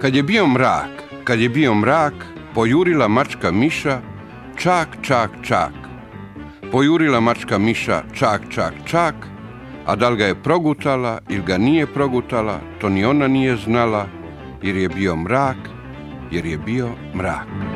Kad je bio mrak, kad je bio mrak, pojurila mačka Miša, čak, čak, čak. Pojurila mačka Miša, čak, čak, čak, a da li ga je progutala ili ga nije progutala, to ni ona nije znala, jer je bio mrak, jer je bio mrak.